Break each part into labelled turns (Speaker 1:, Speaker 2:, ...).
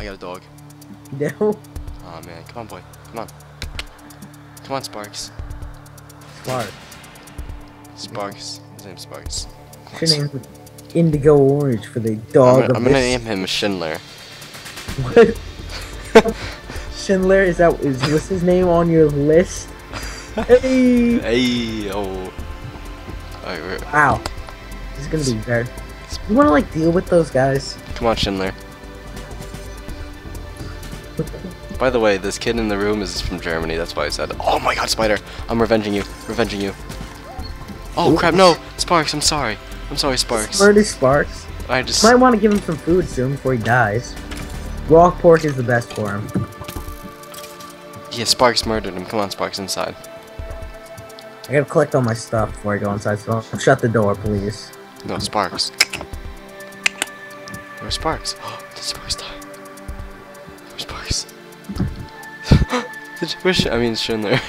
Speaker 1: I got a dog.
Speaker 2: No.
Speaker 1: Oh man, come on, boy. Come on. Come on, Sparks.
Speaker 2: Smart.
Speaker 1: Sparks. His name's Sparks.
Speaker 2: Your name's Indigo Orange for the dog
Speaker 1: I'm gonna, I'm gonna name him Schindler.
Speaker 2: What? Schindler, is that is what's his name on your list? Hey!
Speaker 1: Hey, oh. Alright, we're-
Speaker 2: Wow. He's gonna be very. You wanna like deal with those guys?
Speaker 1: come on, Schindler. By the way, this kid in the room is from Germany. That's why I said. Oh my God, Spider! I'm revenging you. Revenging you. Oh crap! No, Sparks. I'm sorry. I'm sorry, Sparks.
Speaker 2: Murder Sparks.
Speaker 1: I just.
Speaker 2: Might want to give him some food soon before he dies. Raw pork is the best for him.
Speaker 1: Yeah, Sparks murdered him. Come on, Sparks, inside.
Speaker 2: I gotta collect all my stuff before I go inside, so shut the door, please.
Speaker 1: No, Sparks. Where's Sparks? Did Sparks Did you wish? I mean, Schindler.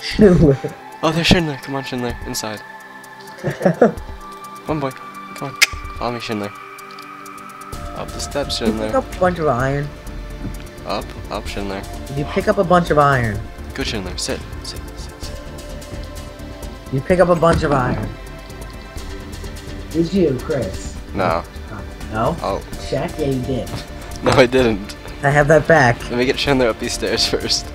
Speaker 2: Schindler.
Speaker 1: oh, there's Schindler. Come on, Schindler. Inside. Come on, boy. Come on. Follow me, Schindler. Up the steps,
Speaker 2: You pick up a bunch of iron.
Speaker 1: Up, up, Schindler.
Speaker 2: You pick up a bunch of iron.
Speaker 1: Good Schindler. Sit, sit, sit, sit.
Speaker 2: You pick up a bunch of iron. Did you, Chris?
Speaker 1: No.
Speaker 2: No?
Speaker 1: Oh,
Speaker 2: Shaq? Yeah, you did.
Speaker 1: no, I didn't.
Speaker 2: I have that back.
Speaker 1: Let me get Schindler up these stairs first.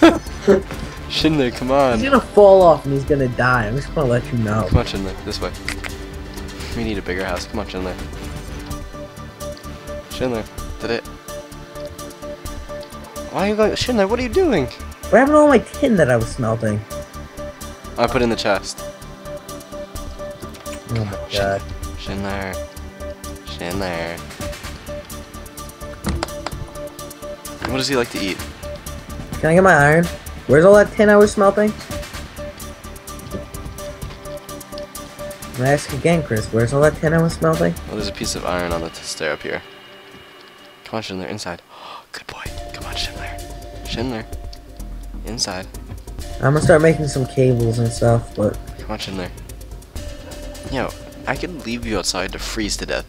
Speaker 1: Schindler, come on.
Speaker 2: He's gonna fall off and he's gonna die. I'm just gonna let you know.
Speaker 1: Come on, Schindler. This way. We need a bigger house. Come on, Schindler. Schindler, did it? Why are you going? Schindler, what are you doing?
Speaker 2: What happened to all my tin that I was smelting?
Speaker 1: I put it in the chest.
Speaker 2: Oh my god.
Speaker 1: Schindler. Schindler. What does he like to eat?
Speaker 2: Can I get my iron? Where's all that tin I was smelting? I'm ask again, Chris. Where's all that tin I was smelting?
Speaker 1: Oh, there's a piece of iron on the stair up here. Come on, Schindler, inside. Oh, Good boy. Come on, Schindler. Schindler. Inside.
Speaker 2: I'm gonna start making some cables and stuff, but
Speaker 1: Come on, Schindler. Yo, I could leave you outside to freeze to death.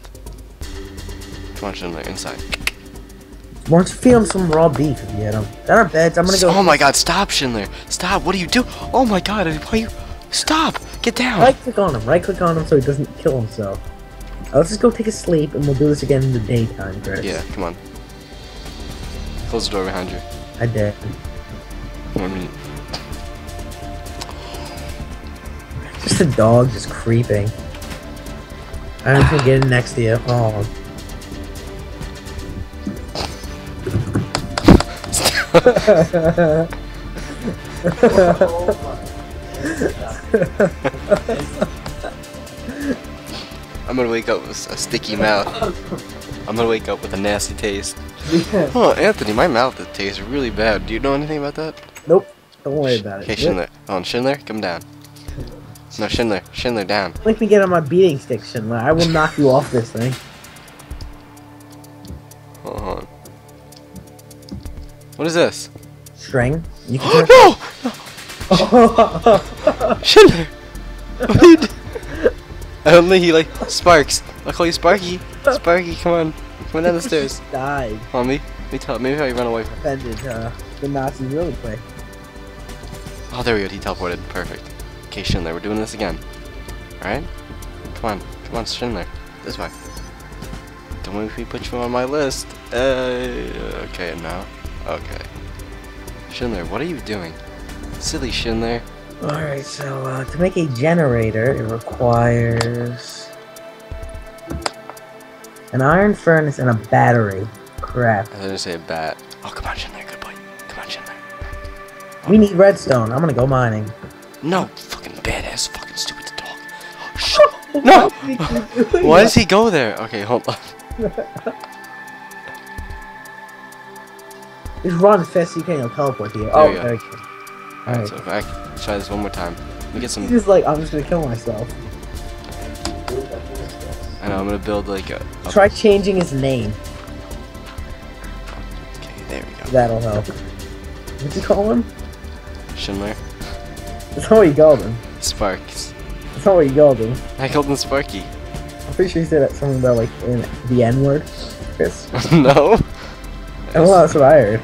Speaker 1: Come on, Schindler, inside.
Speaker 2: Why don't you feed him some raw beef if you get him? Got are beds. I'm gonna go.
Speaker 1: Oh my god, stop, Schindler. Stop. What do you do? Oh my god, why you. Stop. Get down.
Speaker 2: Right click on him. Right click on him so he doesn't kill himself. Uh, let's just go take a sleep and we'll do this again in the daytime, Chris.
Speaker 1: Yeah, come on. Close the door behind you.
Speaker 2: I did.
Speaker 1: I mean,
Speaker 2: Just a dog just creeping. I'm just gonna get in next to you. Oh.
Speaker 1: I'm gonna wake up with a sticky mouth. I'm gonna wake up with a nasty taste. Oh, Anthony, my mouth tastes really bad. Do you know anything about that?
Speaker 2: Nope. Don't worry about it.
Speaker 1: Okay, Schindler. Oh, Schindler, come down. No, Schindler. Schindler, down.
Speaker 2: Make me get on my beating stick, Schindler. I will knock you off this thing.
Speaker 1: What is this?
Speaker 2: String. You can
Speaker 1: no! Schindler! What are you do- Only he like Sparks. I'll call you Sparky. Sparky, come on. Come on down the stairs.
Speaker 2: died.
Speaker 1: On, me. Let me tell maybe how you run away from
Speaker 2: Offended uh, the Nazis really quick.
Speaker 1: Oh there we go, he teleported. Perfect. Okay, Schindler, we're doing this again. Alright? Come on. Come on, Schindler. This way. Don't make me put you on my list. Uh okay, no. Okay. Schindler, what are you doing? Silly Schindler.
Speaker 2: Alright, so uh, to make a generator, it requires an iron furnace and a battery. Crap.
Speaker 1: I was gonna say a bat. Oh, come on, Schindler. Good boy. Come on, Schindler.
Speaker 2: We need redstone. I'm gonna go mining.
Speaker 1: No, fucking badass, fucking stupid dog. Shh. No! Why does he go there? Okay, hold on.
Speaker 2: Just run as fast as you can, you'll teleport here.
Speaker 1: There
Speaker 2: oh,
Speaker 1: you go.
Speaker 2: there you go.
Speaker 1: Alright,
Speaker 2: Alright.
Speaker 1: so back. Try this one more time. Let me get some.
Speaker 2: He's just like, I'm just gonna kill myself.
Speaker 1: I know, I'm gonna build like a. a
Speaker 2: Try changing his name.
Speaker 1: okay, there we go.
Speaker 2: That'll help. What'd you call him?
Speaker 1: Schindler.
Speaker 2: That's what you called him.
Speaker 1: Sparks.
Speaker 2: That's not what you called him.
Speaker 1: I called him Sparky.
Speaker 2: I'm pretty sure you said something about like in the N word. Chris.
Speaker 1: no.
Speaker 2: Oh, well, that's what I heard.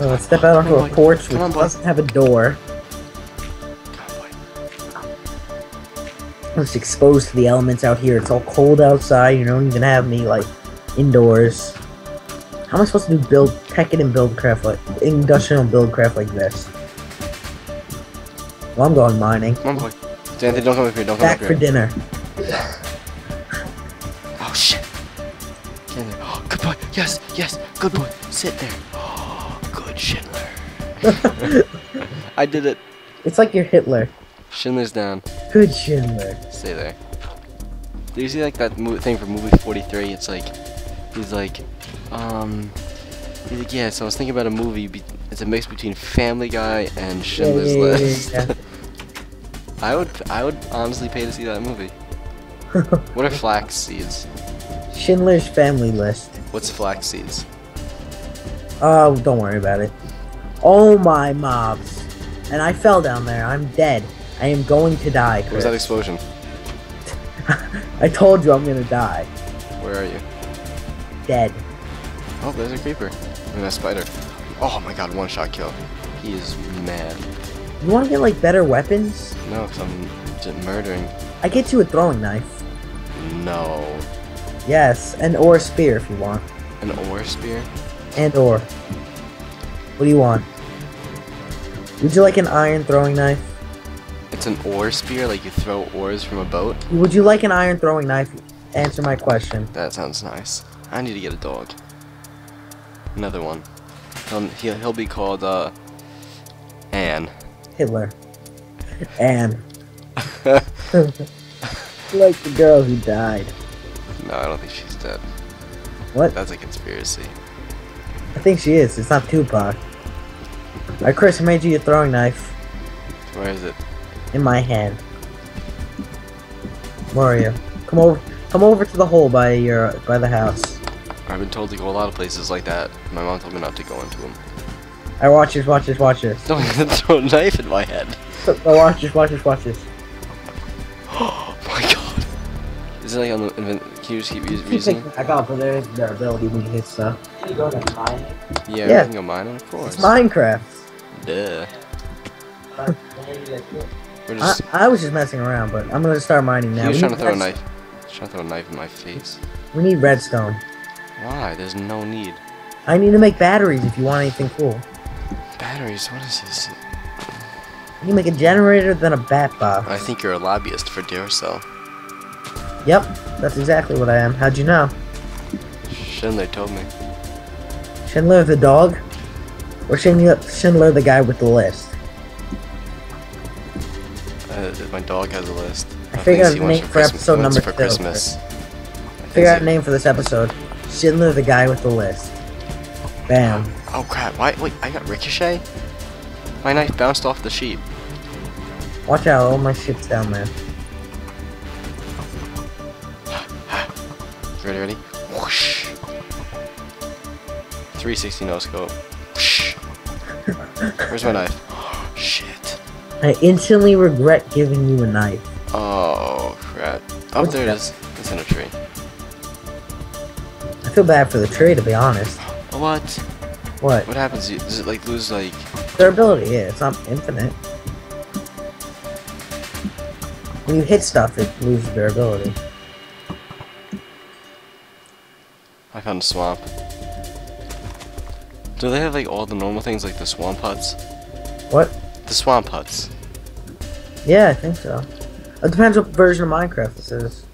Speaker 2: Uh, let's step out onto a porch
Speaker 1: Come on,
Speaker 2: which doesn't have a door.
Speaker 1: Boy.
Speaker 2: It's exposed to the elements out here. It's all cold outside. You don't even have me like indoors. How am I supposed to do build Tekkit and buildcraft like industrial build craft like this? Well, I'm going mining.
Speaker 1: Boy. Anthony, don't come up here. Don't come
Speaker 2: Back
Speaker 1: up
Speaker 2: for dinner.
Speaker 1: Yes, yes. Good boy. Sit there. Oh, good Schindler. I did it.
Speaker 2: It's like you're Hitler.
Speaker 1: Schindler's down.
Speaker 2: Good Schindler.
Speaker 1: Stay there. Do you see like that mo- thing from movie 43? It's like, he's like, um, he's like, yeah. So I was thinking about a movie. Be- it's a mix between Family Guy and Schindler's
Speaker 2: yeah, yeah,
Speaker 1: List.
Speaker 2: yeah, yeah.
Speaker 1: I would, I would honestly pay to see that movie. What are flax seeds?
Speaker 2: Schindler's family list.
Speaker 1: What's flax seeds?
Speaker 2: Oh, don't worry about it. Oh my mobs. And I fell down there. I'm dead. I am going to die,
Speaker 1: What was that explosion?
Speaker 2: I told you I'm gonna die.
Speaker 1: Where are you?
Speaker 2: Dead.
Speaker 1: Oh, there's a creeper. And a spider. Oh my god, one shot kill. He is mad.
Speaker 2: You wanna get like better weapons?
Speaker 1: No, because I'm just murdering.
Speaker 2: I get you a throwing knife.
Speaker 1: No.
Speaker 2: Yes, and or spear if you want.
Speaker 1: An ore spear?
Speaker 2: And or. What do you want? Would you like an iron throwing knife?
Speaker 1: It's an ore spear, like you throw ores from a boat?
Speaker 2: Would you like an iron throwing knife? Answer my question.
Speaker 1: That sounds nice. I need to get a dog. Another one. He'll, he'll, he'll be called, uh, Anne.
Speaker 2: Hitler. Anne. like the girl who died.
Speaker 1: No, I don't think she's dead.
Speaker 2: What?
Speaker 1: That's a conspiracy.
Speaker 2: I think she is. It's not Tupac. Alright, Chris, I made you a throwing knife
Speaker 1: Where is it?
Speaker 2: in my hand. Mario. Come over. Come over to the hole by your by the house.
Speaker 1: I've been told to go a lot of places like that. My mom told me not to go into them.
Speaker 2: I watch this. Watch this. Watch this.
Speaker 1: Don't throw a knife in my head.
Speaker 2: Oh, watch this. Watch this. Watch this.
Speaker 1: Oh my god. Is it like on the? Can you just keep us-
Speaker 2: Keep
Speaker 1: using?
Speaker 2: picking back up, but their ability when you hit stuff.
Speaker 1: Yeah,
Speaker 2: Yeah.
Speaker 1: we can go mining, of course.
Speaker 2: It's Minecraft.
Speaker 1: Duh. We're
Speaker 2: I,
Speaker 1: just.
Speaker 2: I was just messing around, but I'm gonna start mining now.
Speaker 1: he was trying to throw a
Speaker 2: reds-
Speaker 1: knife. He's trying to throw a knife in my face.
Speaker 2: We need redstone.
Speaker 1: Why? There's no need.
Speaker 2: I need to make batteries if you want anything cool.
Speaker 1: Batteries. What is this?
Speaker 2: You make a generator, then a bat box.
Speaker 1: I think you're a lobbyist for Duracell.
Speaker 2: Yep, that's exactly what I am. How'd you know?
Speaker 1: Schindler told me.
Speaker 2: Schindler the dog? Or Schindler, Schindler the guy with the list?
Speaker 1: Uh, my dog has a list.
Speaker 2: I
Speaker 1: of
Speaker 2: figured
Speaker 1: he
Speaker 2: a name
Speaker 1: for
Speaker 2: episode number
Speaker 1: for
Speaker 2: two.
Speaker 1: Christmas.
Speaker 2: Figure out a name for this episode. Schindler the guy with the list. Bam.
Speaker 1: Oh crap! Why? Wait, I got ricochet. My knife bounced off the sheep.
Speaker 2: Watch out, all my shit's down there.
Speaker 1: Ready? Ready? Whoosh. 360 no scope. Whoosh. Where's my knife? Oh, Shit.
Speaker 2: I instantly regret giving you a knife.
Speaker 1: Oh crap! Oh,
Speaker 2: What's
Speaker 1: there it
Speaker 2: that?
Speaker 1: is. It's in a tree.
Speaker 2: I feel bad for the tree, to be honest.
Speaker 1: What?
Speaker 2: What?
Speaker 1: What happens? Does it like lose like?
Speaker 2: Their ability, yeah, it's not infinite. When you hit stuff, it loses their ability.
Speaker 1: I found a swamp. Do they have like all the normal things like the swamp huts?
Speaker 2: What?
Speaker 1: The swamp huts.
Speaker 2: Yeah, I think so. It depends what version of Minecraft this is.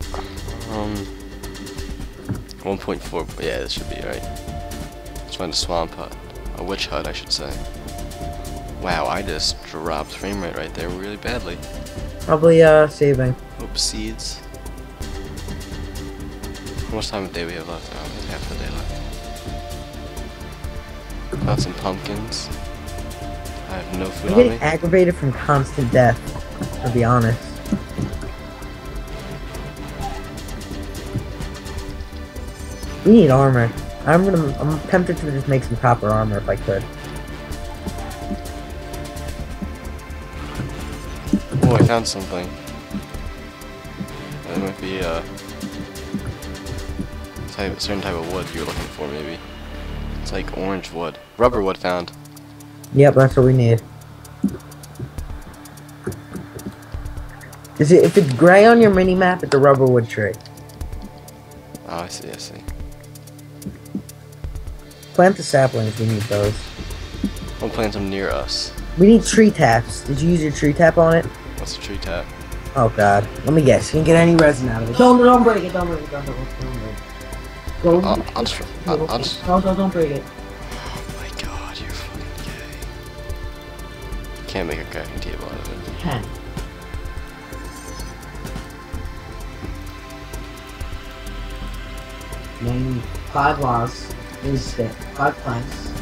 Speaker 1: Um. 1.4. Yeah, this should be right. Let's find a swamp hut. A witch hut, I should say. Wow, I just dropped frame rate right there really badly.
Speaker 2: Probably, uh, saving.
Speaker 1: Oops, seeds. How much time of day we have left? Oh, we half the day left. Found some pumpkins. I have no food
Speaker 2: I'm
Speaker 1: on me.
Speaker 2: aggravated from constant death, to be honest. We need armor. I'm gonna. I'm tempted to just make some proper armor if I could.
Speaker 1: Oh, I found something. There might be a type, certain type of wood you're looking for, maybe. It's like orange wood. Rubber wood found.
Speaker 2: Yep, that's what we need. Is it if it's gray on your mini map, it's a rubber wood tree.
Speaker 1: Oh, I see, I see.
Speaker 2: Plant the saplings, we need those.
Speaker 1: We'll plant them near us.
Speaker 2: We need tree taps. Did you use your tree tap on it?
Speaker 1: What's the tree tap?
Speaker 2: Oh god. Let me guess. You can get any resin out of it. Don't don't break it, don't break it, don't break it, don't break it. Go
Speaker 1: I'll, I'll just. I'll, I'll just.
Speaker 2: No, no, don't break it.
Speaker 1: Oh my god, you're fucking gay. Can't make a crafting table out of it.
Speaker 2: Ten. Name five laws. Is stick. Five planks.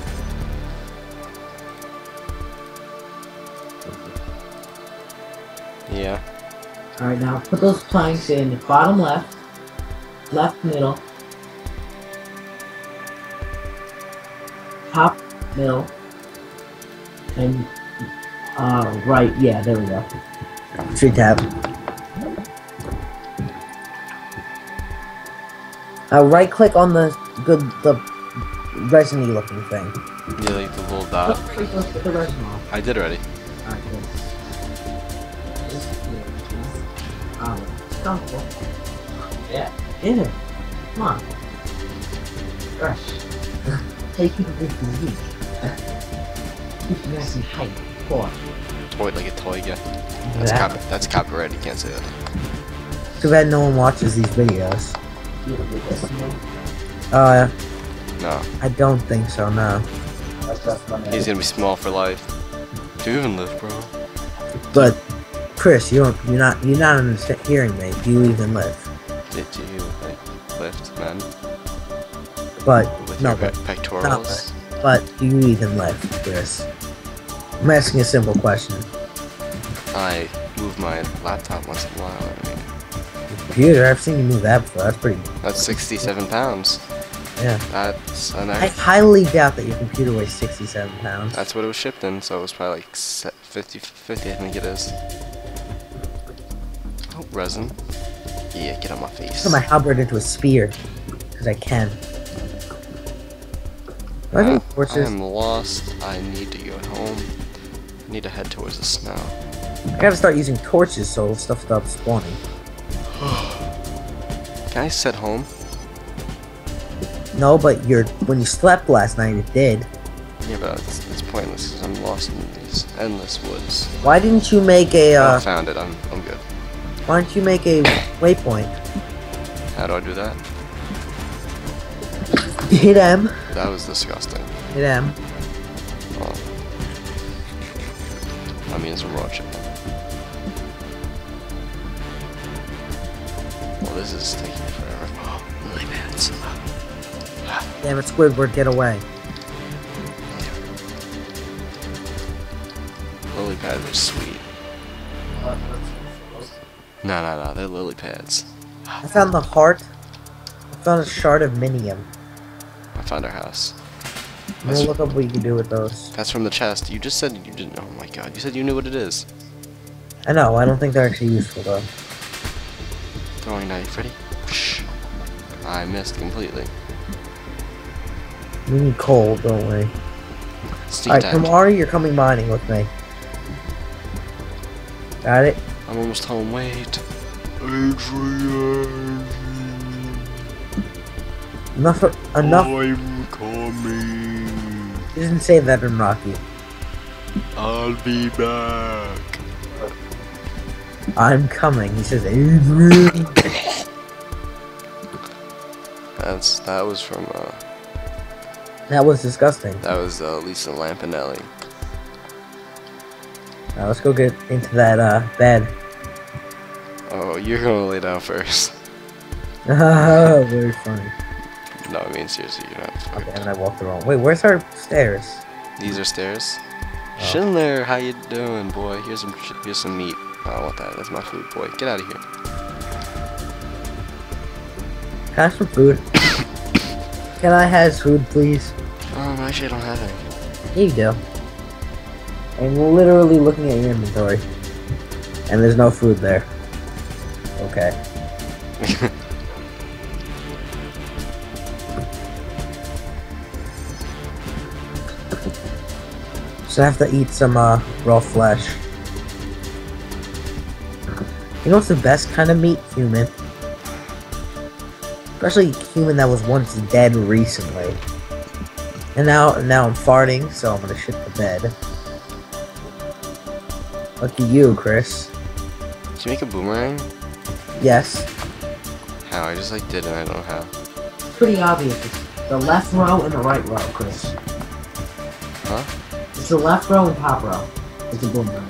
Speaker 1: Yeah.
Speaker 2: Alright, now put those planks in the bottom left, left middle, top middle, and uh, right. Yeah, there we go. Tree tap. Uh, right click on the good the resiny looking thing.
Speaker 1: Yeah, like the little dot.
Speaker 2: Click those- put the.
Speaker 1: I did already.
Speaker 2: Alright, good. Um. Yeah. In it. Come on. Fresh. Take people with the week. Keep you nice and tight. Poor.
Speaker 1: Toy like a toy guy. That's,
Speaker 2: That-
Speaker 1: copy, that's copyright, you can't say that.
Speaker 2: Too bad no one watches these videos. Uh,
Speaker 1: No.
Speaker 2: I don't think so, no.
Speaker 1: He's gonna be small for life. Do you even live, bro?
Speaker 2: But, Chris, you don't, you're not, you're not understand, hearing me. Do you even live?
Speaker 1: Did you like lift men
Speaker 2: But, no, but,
Speaker 1: pe- pectorals?
Speaker 2: but do you even live, Chris? I'm asking a simple question.
Speaker 1: I move my laptop once in a while. I mean,
Speaker 2: Computer, I've seen you move that before. That's pretty.
Speaker 1: that's 67 pounds.
Speaker 2: Yeah.
Speaker 1: That's an
Speaker 2: I highly doubt that your computer weighs 67 pounds.
Speaker 1: That's what it was shipped in, so it was probably like 50, 50 I think it is. Oh, resin. Yeah, get on my face.
Speaker 2: My halberd into a spear. Because I can. I
Speaker 1: Uh,
Speaker 2: think
Speaker 1: I'm lost. I need to go home. I need to head towards the snow.
Speaker 2: I gotta start using torches so stuff stops spawning.
Speaker 1: Can I set home?
Speaker 2: No, but you're when you slept last night, it did.
Speaker 1: Yeah, but it's, it's pointless 'cause I'm lost in these endless woods.
Speaker 2: Why didn't you make a?
Speaker 1: oh, I
Speaker 2: Uh,
Speaker 1: found it. I'm, I'm good.
Speaker 2: why don't you make a waypoint?
Speaker 1: How do I do that?
Speaker 2: Hit M.
Speaker 1: That was disgusting.
Speaker 2: Hit M.
Speaker 1: Oh. I mean, it's a raw chicken. Well, this is taking forever. Oh, lily pads.
Speaker 2: Damn it, Squidward, get away.
Speaker 1: Lily pads are sweet. No, no, no, they're lily pads.
Speaker 2: I found the heart. I found a shard of minium.
Speaker 1: Found our house.
Speaker 2: I'm gonna look up what you can do with those.
Speaker 1: That's from the chest. You just said you didn't. Oh my god, you said you knew what it is.
Speaker 2: I know. I don't think they're actually useful though.
Speaker 1: Throwing knife, ready? I missed completely.
Speaker 2: We need coal, don't we? Alright, tomorrow you're coming mining with me. Got it?
Speaker 1: I'm almost home. Wait. Adrian.
Speaker 2: Enough. Enough.
Speaker 1: I'm coming.
Speaker 2: He didn't say that in Rocky.
Speaker 1: I'll be back.
Speaker 2: I'm coming. He says, Adrian.
Speaker 1: That's that was from uh
Speaker 2: that was disgusting.
Speaker 1: that was uh, Lisa Lampanelli.
Speaker 2: Now let's go get into that uh, bed.
Speaker 1: Oh, you're gonna lay down first.
Speaker 2: Very funny.
Speaker 1: No, I mean seriously, you're not.
Speaker 2: Okay, and I walked the wrong way. Where's our stairs?
Speaker 1: These are stairs.
Speaker 2: Oh.
Speaker 1: Schindler, how you doing, boy? Here's some here's some meat. Oh, I want that. That's my food, boy. Get out of here.
Speaker 2: Can I have some food? Can I have food, please?
Speaker 1: Um, actually, I don't have any.
Speaker 2: Yeah, you do. I'm literally looking at your inventory. And there's no food there. Okay. So I have to eat some uh, raw flesh. You know what's the best kind of meat? Human. Especially human that was once dead recently. And now, now I'm farting, so I'm gonna shit the bed. Lucky you, Chris.
Speaker 1: Did you make a boomerang?
Speaker 2: Yes.
Speaker 1: How? I just like did and I don't know how.
Speaker 2: Pretty obvious. It's the left row and the right row, Chris.
Speaker 1: Huh?
Speaker 2: It's the left row and top row. It's a boomerang.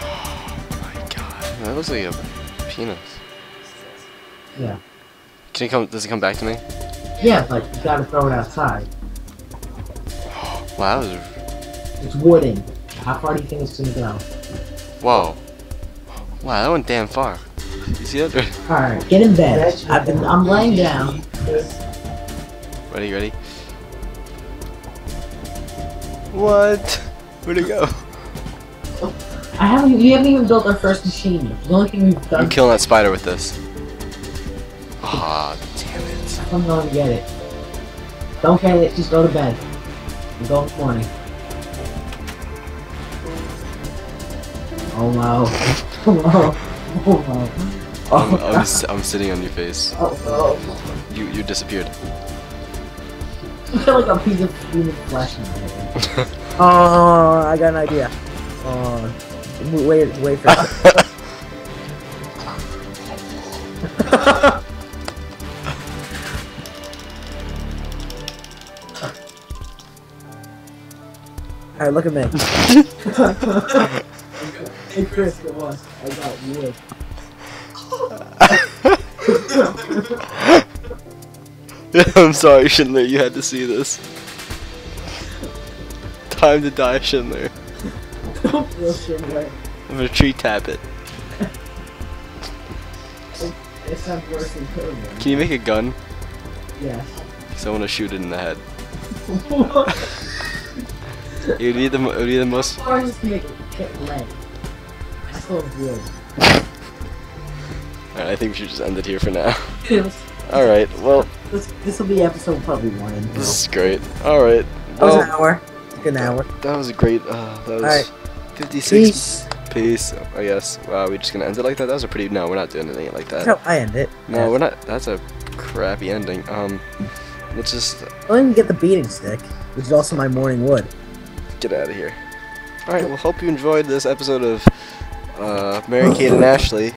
Speaker 1: Oh my god. That looks like a penis.
Speaker 2: Yeah.
Speaker 1: Can it come does it come back to me?
Speaker 2: Yeah, like you gotta throw it outside.
Speaker 1: Wow, that was
Speaker 2: It's wooden. How far do you think it's gonna go?
Speaker 1: Whoa. Wow, that went damn far. You see that?
Speaker 2: Alright, get in bed. I've been I'm laying down.
Speaker 1: ready, ready? What? Where'd it go?
Speaker 2: I haven't you haven't even built our first machine. The only thing we've done
Speaker 1: I'm killing that spider with this. Ah, damn it.
Speaker 2: I'm going to get it. Don't get it, just go to bed. We go in the morning. Oh no. Oh no. Oh no.
Speaker 1: I'm,
Speaker 2: Oh,
Speaker 1: I'm, s- I'm sitting on your face.
Speaker 2: oh, oh.
Speaker 1: You you disappeared.
Speaker 2: You feel like a piece of human flesh in there. Oh, I got an idea. Oh, wait, wait for a Alright, look at me. hey Chris, it was. I got wood.
Speaker 1: I'm sorry, Schindler. You had to see this. Time to die, Schindler.
Speaker 2: Don't way.
Speaker 1: I'm gonna tree tap it.
Speaker 2: It sounds worse than.
Speaker 1: Can you make a gun?
Speaker 2: Yes.
Speaker 1: Cause I want to shoot it in the head. It would be the it would be the most.
Speaker 2: Or just make it lead. I still have wood.
Speaker 1: Alright, I think we should just end it here for now. All right. Well,
Speaker 2: this will be episode probably one
Speaker 1: this is great. All right.
Speaker 2: That was an
Speaker 1: Well,
Speaker 2: hour. Good hour.
Speaker 1: that was a great. Uh, that was
Speaker 2: Alright.
Speaker 1: 56.
Speaker 2: Peace.
Speaker 1: Peace. I guess. Wow, we just gonna end it like that? That was a pretty. No, we're not doing anything like that.
Speaker 2: How I end it.
Speaker 1: No, we're not. That's a crappy ending. Um, let's just
Speaker 2: I even get the beating stick, which is also my morning wood.
Speaker 1: get out of here. All right. Well, hope you enjoyed this episode of uh, Mary Kate and Ashley.